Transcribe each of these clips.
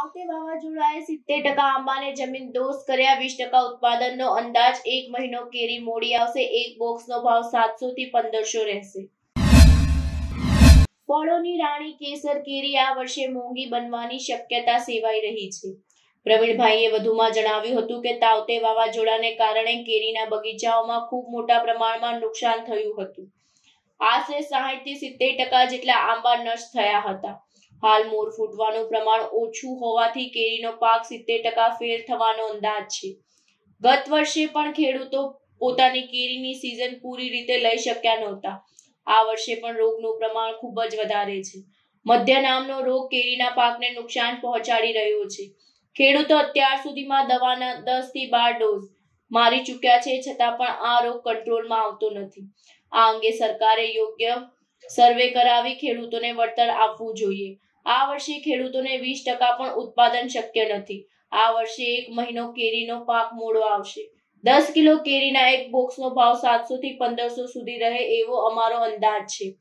આવતે વાવાઝોડાએ સિત્તેર ટકા આંબાને જમીન દોષ કર્યા, વીસ ટકા ઉત્પાદનનો અંદાજ એક મહિનો કેરી મોડી આવશે, એક બોક્સનો ભાવ સાતસો થી પંદરસો રહેશે. ફળોની રાણી કેસર કેરી આ વર્ષે મોંઘી બનવાની શક્યતા સેવાઈ રહી છે. પ્રવીણભાઈએ વધુમાં જણાવ્યું હતું કે તાવતે વાવાઝોડાને કારણે કેરીના બગીચાઓમાં ખૂબ મોટા પ્રમાણમાં નુકસાન થયું હતું. આશરે સાહીઠથી સિત્તેર ટકા જેટલા આંબા નષ્ટ થયા હતા. હાલ મોર ફૂટવાનું પ્રમાણ ઓછું હોવાથી કેરીનો પાક સિત્તેર ટકા ફેલ થવાનો અંદાજ છે. ગત વર્ષે પણ ખેડૂતો પોતાની કેરીની સિઝન પૂરી રીતે લઈ શક્યા નહોતા. આ વર્ષે પણ રોગનું પ્રમાણ ખૂબ જ વધારે છે. મધ્ય નામનો રોગ કેરીના પાકને નુકસાન પહોંચાડી રહ્યો છે. ખેડૂતો અત્યાર સુધીમાં દવાના દસથી બાર ડોઝ મારી ચૂક્યા છે, છતાં પણ આ રોગ કંટ્રોલમાં આવતો નથી. આ અંગે સરકારે યોગ્ય સર્વે કરાવી ખેડૂતોને વળતર આપવું જોઈએ. આ વર્ષે ખેડૂતોને વીસ ટકા પણ ઉત્પાદન શક્ય નથી. આ વર્ષે એક મહિનો કેરીનો પાક મોડો આવશે. દસ કિલો કેરીના એક બોક્સનો ભાવ સાતસો થી પંદરસો સુધી રહે એવો અમારો અંદાજ છે.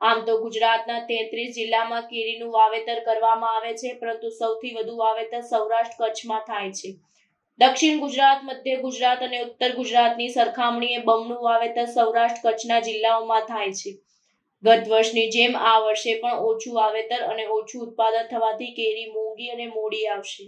આમ તો ગુજરાતના તેત્રીસ જિલ્લામાં કેરીનું વાવેતર કરવામાં આવે છે, પરંતુ સૌથી વધુ વાવેતર સૌરાષ્ટ્ર કચ્છમાં થાય છે. દક્ષિણ ગુજરાત, મધ્ય ગુજરાત અને ઉત્તર ગુજરાતની સરખામણીએ બમણું વાવેતર સૌરાષ્ટ્ર કચ્છના જિલ્લાઓમાં થાય છે. ગત વર્ષની જેમ આ વર્ષે પણ ઓછું વાવેતર અને ઓછું ઉત્પાદન થવાથી કેરી મોંઘી અને મોડી આવશે.